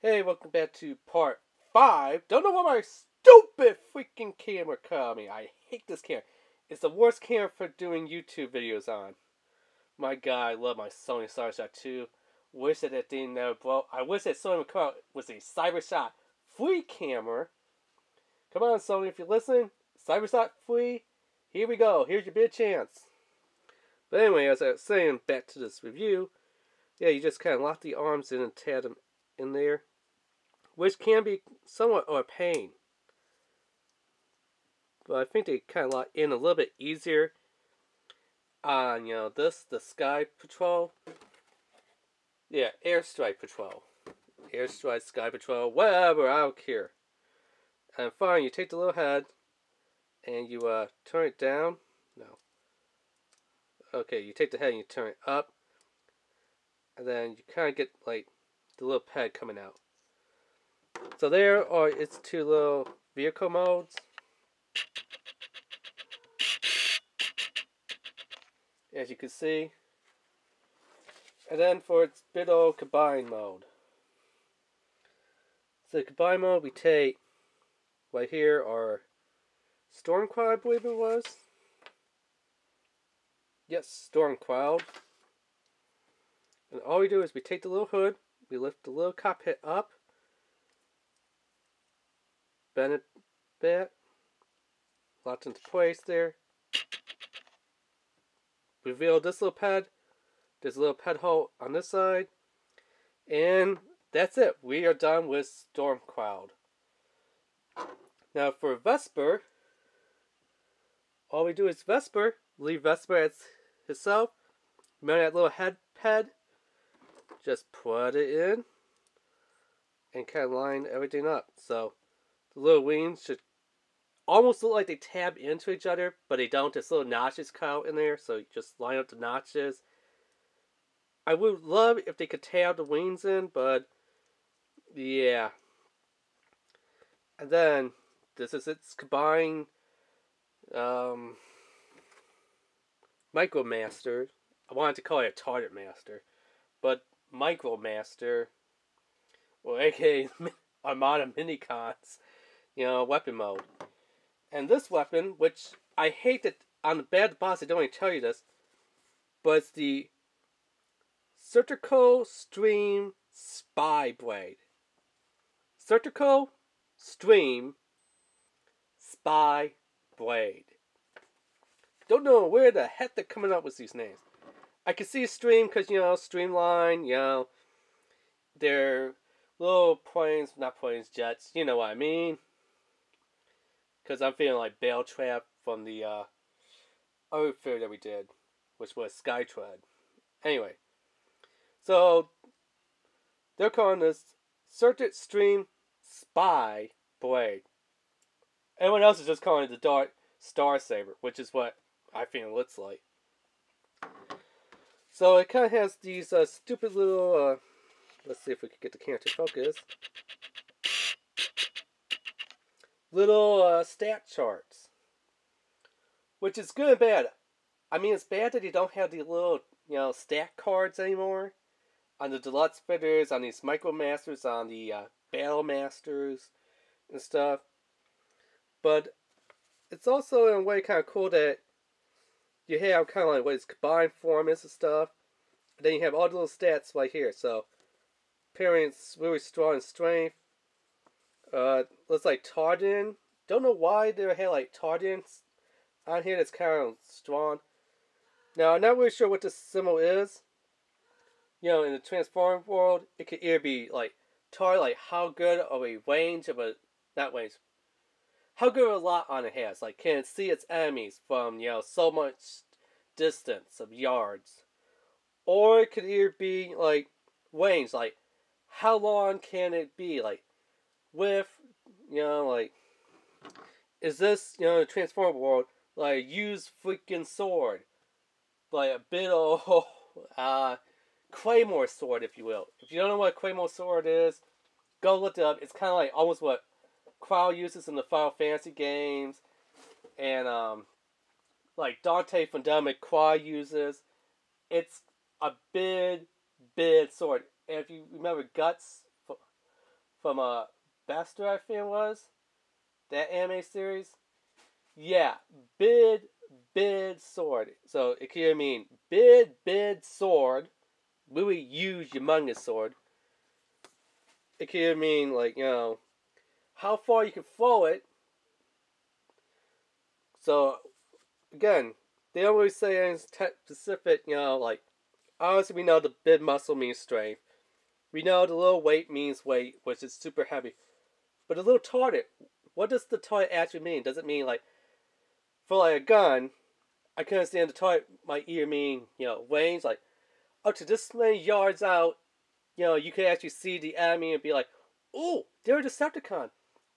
Hey, welcome back to part five. Don't know why my stupid freaking camera called me. I hate this camera. It's the worst camera for doing YouTube videos on. My god, I love my Sony CyberShot 2. Wish that it didn't know, bro. I wish that Sony would come out with a CyberShot free camera. Come on, Sony, if you're listening, CyberShot free. Here we go. Here's your big chance. But anyway, as I was saying, back to this review. Yeah, you just kind of lock the arms in and tab them in there, which can be somewhat of a pain. But I think they kind of lock in a little bit easier on, you know, this, the Sky Patrol. Yeah, Airstrike Patrol. Airstrike, Sky Patrol, whatever, I don't care. And fine, you take the little head and you uh, turn it down. No. Okay, you take the head and you turn it up. And then you kind of get like the little peg coming out. So there are its two little vehicle modes. As you can see. And then for its big old combine mode. So combine mode we take right here our Storm Cloud, I believe it was. Yes, Storm Cloud. And all we do is we take the little hood, we lift the little cockpit up, bend it a bit, locked into place there. Reveal this little pad. There's a little pad hole on this side. And that's it. We are done with Storm Cloud. Now for Visper, all we do is Visper, leave Visper as himself, remember that little head pad, just put it in, and kind of line everything up. So little wings should almost look like they tab into each other, but they don't. There's little notches cut out in there, so just line up the notches. I would love if they could tab the wings in, but yeah. And then this is its combined um, Micromaster. I wanted to call it a Target Master, but Micromaster, or aka Armada Minicons, you know, weapon mode. And this weapon, which I hate that on the bad boss, I don't even tell you this, but it's the Surgical Stream Spy Blade. Surgical Stream Spy Blade. Don't know where the heck they're coming up with these names. I can see Stream because, you know, Streamline, you know, they're little planes, not planes, jets, you know what I mean. Because I'm feeling like Bale Trap from the uh, other fair that we did, which was Skytread. Anyway, so they're calling this Circuit Stream Spy Blade. Everyone else is just calling it the Dark Star Saber, which is what I feel it looks like. So it kind of has these uh, stupid little. Uh, let's see if we can get the camera to focus. Little uh, stat charts, which is good and bad. I mean, it's bad that you don't have the little, you know, stat cards anymore on the deluxe fitters, on these micromasters, on the uh, battle masters, and stuff. But it's also in a way kind of cool that you have kind of like what its combined form is and stuff. And then you have all the little stats right here. So, appearance really strong strength. Uh, looks like Tardin. Don't know why they had like Tardin on here that's kind of strong. Now, I'm not really sure what this symbol is. You know, in the transform world, it could either be like Tar, like how good of a range of a, not range, how good a lot on it has. Like, can it see its enemies from, you know, so much distance of yards? Or it could either be, like, range, like, how long can it be? Like, with, you know, like, is this, you know, the Transformer world, like, use freaking sword? Like, a bit of, uh, Claymore sword, if you will. If you don't know what Claymore sword is, go look it up. It's kind of like almost what Cloud uses in the Final Fantasy games, and um, like Dante from Fundamic Quad uses. It's a big, big sword. And if you remember Guts from uh, Bester, I think was that anime series. Yeah, bid bid sword. So it could mean bid bid sword, really huge humongous sword. It could mean like you know how far you can throw it. So again, they always say in specific, you know, like obviously we know the bid muscle means strength. We know the little weight means weight, which is super heavy. But a little target, what does the target actually mean? Does it mean like for like a gun? I can understand the target might either mean you know range, like up to this many yards out. You know, you could actually see the enemy and be like, "Oh, they're a Decepticon.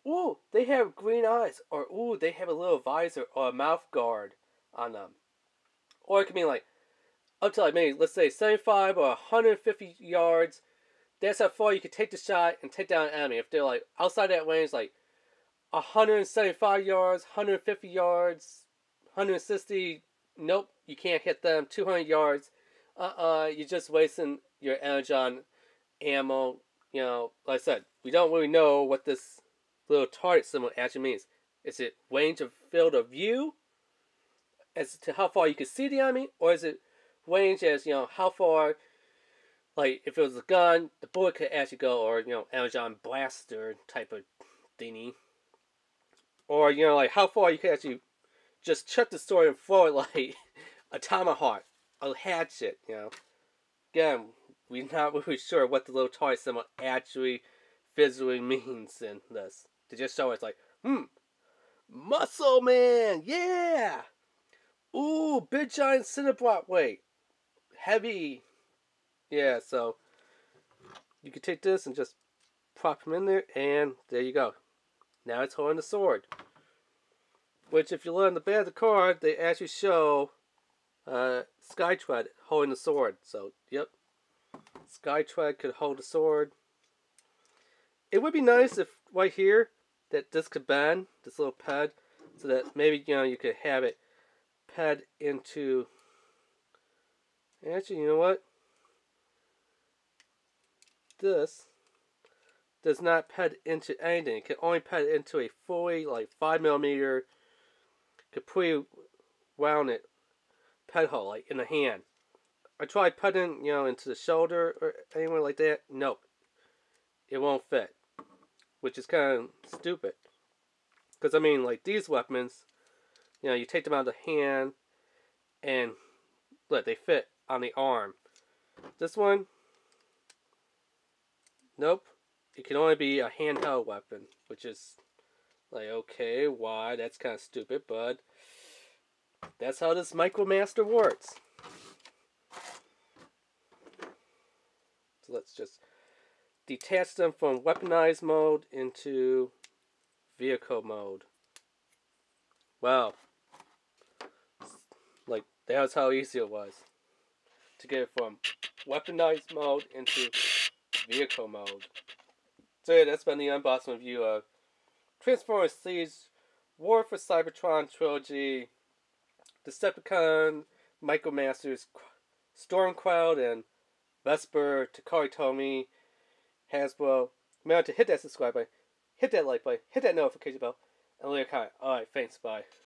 Oh, they have green eyes," or "Oh, they have a little visor or a mouth guard on them." Or it could mean like up to like maybe let's say 75 or 150 yards. That's how far you can take the shot and take down an enemy. If they're like outside that range, like 175 yards, 150 yards, 160, nope, you can't hit them. 200 yards, uh uh-uh, uh, you're just wasting your energy on ammo. You know, like I said, we don't really know what this little target symbol actually means. Is it range of field of view? As to how far you can see the enemy? Or is it range as, you know, how far, like, if it was a gun, the bullet could actually go, or, you know, Amazon blaster type of thingy. Or, you know, like, how far you could actually just chuck the sword and throw it like a tomahawk, a hatchet, you know. Again, we're not really sure what the little toy symbol actually physically means in this. To just show us like, hmm, muscle man, yeah. Ooh, big giant Cinnabot weight heavy. Yeah, so you can take this and just prop him in there, and there you go. Now it's holding the sword. Which, if you look on the back of the card, they actually show uh, Skytread holding the sword. So, yep. Skytread could hold the sword. It would be nice if, right here, that this could bend, this little pad, so that maybe, you know, you could have it pad into Actually, you know what? This does not pad into anything. It can only pad into a fully like five millimeter completely it pad hole, like in the hand. I tried putting, you know, into the shoulder or anywhere like that. Nope. It won't fit. Which is kind of stupid. Because, I mean, like these weapons, you know, you take them out of the hand and look, they fit on the arm. This one, nope. It can only be a handheld weapon, which is like, okay, why? That's kind of stupid, but that's how this Micromaster works. So let's just detach them from weaponized mode into vehicle mode. Wow. Like, that was how easy it was to get from weaponized mode into vehicle mode. So yeah, that's been the unboxing review of Transformers Siege, War for Cybertron Trilogy, Decepticon, Micromasters, Stormcloud, and Visper, Takara Tomy, Hasbro. Remember to hit that subscribe button, hit that like button, hit that notification bell, and leave a comment. Alright, thanks, bye.